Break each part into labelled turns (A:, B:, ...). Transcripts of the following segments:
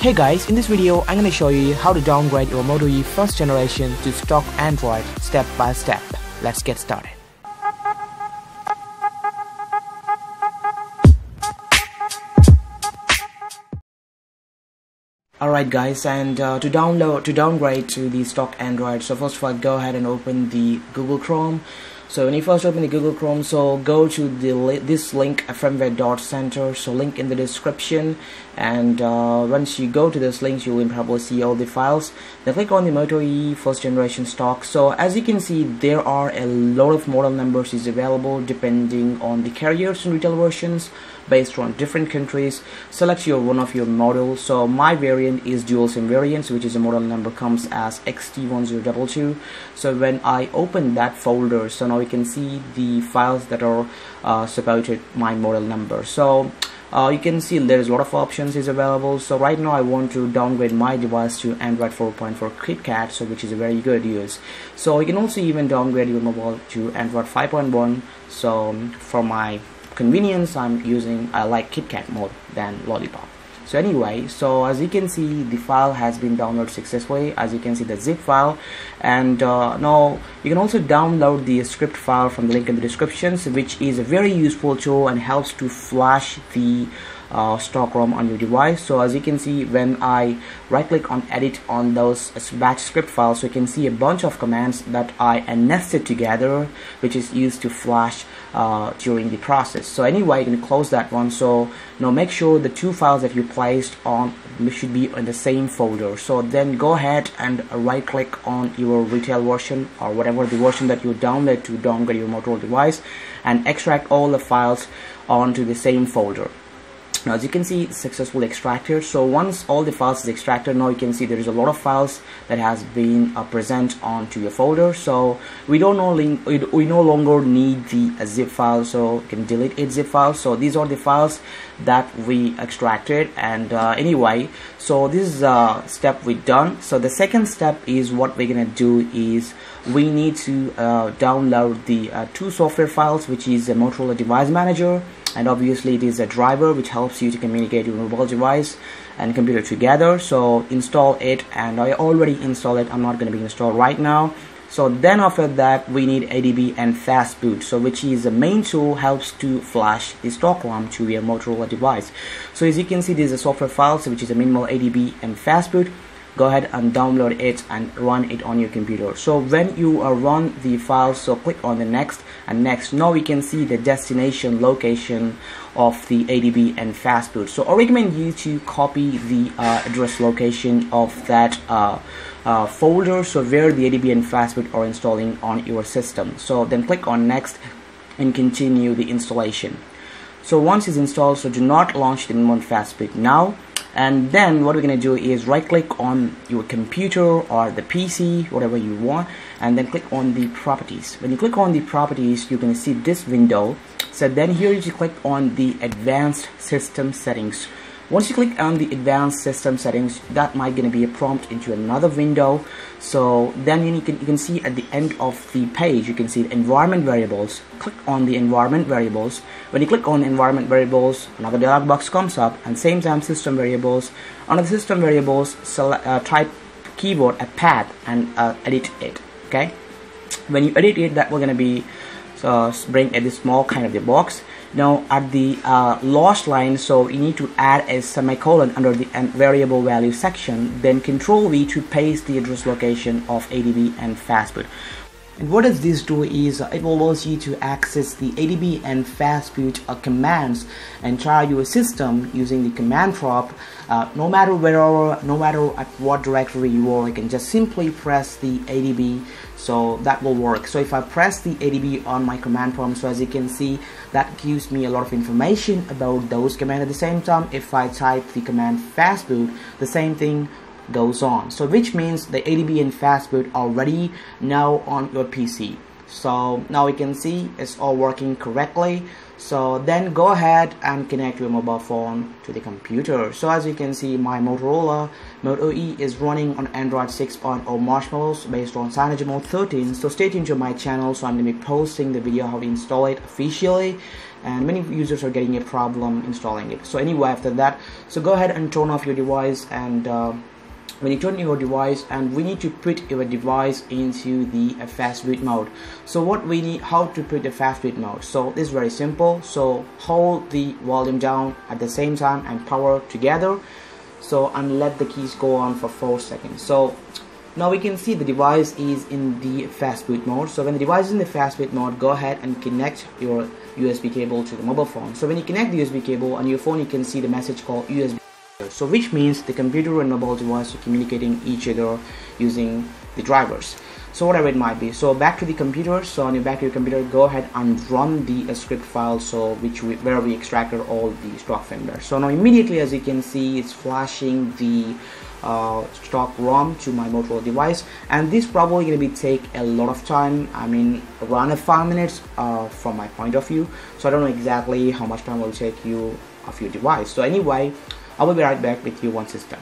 A: Hey guys, in this video I'm gonna show you how to downgrade your Moto E first generation to stock Android step by step. Let's get started. Alright guys and uh, to download to downgrade to the stock Android so first of all go ahead and open the Google Chrome so when you first open the Google Chrome so go to the li this link firmware.center so link in the description. And uh, once you go to this link you will probably see all the files. Then click on the Moto E first generation stock. So as you can see there are a lot of model numbers is available depending on the carriers and retail versions based on different countries. Select your one of your models so my variant is dual sim variants which is a model number comes as xt1022 so when I open that folder so now you can see the files that are uh, supported my model number. So uh, you can see there's a lot of options is available. So right now I want to downgrade my device to Android 4.4 KitKat so which is a very good use. So you can also even downgrade your mobile to Android 5.1 so for my convenience I'm using I like KitKat mode than Lollipop so anyway so as you can see the file has been downloaded successfully as you can see the zip file. And uh, now you can also download the script file from the link in the descriptions which is a very useful tool and helps to flash the uh, stock ROM on your device. So as you can see when I right click on edit on those batch script files you can see a bunch of commands that I nested together which is used to flash uh, during the process. So anyway you can close that one. So now make sure the two files that you placed on should be in the same folder. So then go ahead and right click on your retail version or whatever the version that you download to downgrade your Motorola device and extract all the files onto the same folder now as you can see successfully extracted so once all the files is extracted now you can see there is a lot of files that has been uh, present onto your folder. So we don't only we, no longer need the uh, zip file so can delete it zip file. So these are the files that we extracted. And uh, anyway so this is a step we done. So the second step is what we're gonna do is we need to uh, download the uh, two software files which is a Motorola device manager and obviously it is a driver which helps you to communicate your mobile device and computer together. So install it and I already installed it. I'm not going to be installed right now. So then after that we need ADB and fast boot so which is the main tool helps to flash the stock ROM to your Motorola device. So as you can see this is a software files which is a minimal ADB and fast boot go ahead and download it and run it on your computer. So when you uh, run the file so click on the next and next. Now we can see the destination location of the ADB and fastboot so I recommend you to copy the uh, address location of that uh, uh, folder. So where the ADB and fastboot are installing on your system. So then click on next and continue the installation. So once it's installed so do not launch the one fastboot now and then what we're going to do is right click on your computer or the PC whatever you want and then click on the properties. When you click on the properties you're going to see this window. So then here you click on the advanced system settings once you click on the advanced system settings that might gonna be a prompt into another window. So then you can you can see at the end of the page you can see the environment variables. Click on the environment variables. When you click on environment variables another dialog box comes up and same time system variables. Under the system variables select uh, type keyword a path and uh, edit it okay? When you edit it that will gonna be so bring a small kind of the box now at the uh, lost line so you need to add a semicolon under the variable value section then control V to paste the address location of ADB and fastboot and what does this do is uh, it allows you to access the ADB and fastboot uh, commands and try your system using the command prompt uh, no matter where no matter at what directory you are you can just simply press the ADB so that will work. So if I press the ADB on my command prompt so as you can see that gives me a lot of information about those commands. At the same time if I type the command fastboot the same thing goes on. So which means the ADB and fastboot are ready now on your PC so now you can see it's all working correctly. So then go ahead and connect your mobile phone to the computer. So as you can see my Motorola Moto E is running on Android 6.0 Marshmallows based on CyanogenMod 13 so stay tuned to my channel so I'm to be posting the video how to install it officially and many users are getting a problem installing it. So anyway after that so go ahead and turn off your device and uh, when you turn your device and we need to put your device into the uh, fast boot mode. So what we need how to put the fast boot mode. So this is very simple. So hold the volume down at the same time and power together. So and let the keys go on for four seconds. So now we can see the device is in the fast boot mode. So when the device is in the fast boot mode go ahead and connect your USB cable to the mobile phone. So when you connect the USB cable on your phone you can see the message called USB so which means the computer and mobile device are communicating each other using the drivers. So whatever it might be. So back to the computer. So on your back to your computer go ahead and run the script file. So which we, where we extracted all the stock firmware so now immediately as you can see it's flashing the uh, stock ROM to my Motorola device. And this probably to be take a lot of time. I mean around five minutes uh, from my point of view. So I don't know exactly how much time will take you of your device. So anyway I will be right back with you once it's done.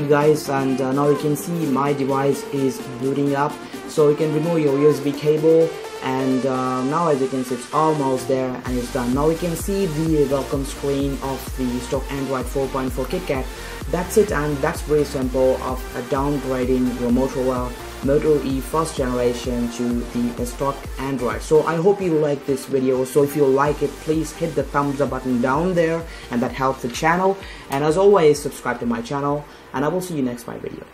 A: Guys and uh, now you can see my device is booting up. So you can remove your USB cable and uh, now as you can see it's almost there and it's done. Now you can see the welcome screen of the stock Android 4.4 KitKat that's it and that's very simple of uh, downgrading your Motorola Moto E first generation to the stock Android. So I hope you like this video. So if you like it please hit the thumbs up button down there and that helps the channel. And as always subscribe to my channel and I will see you next my video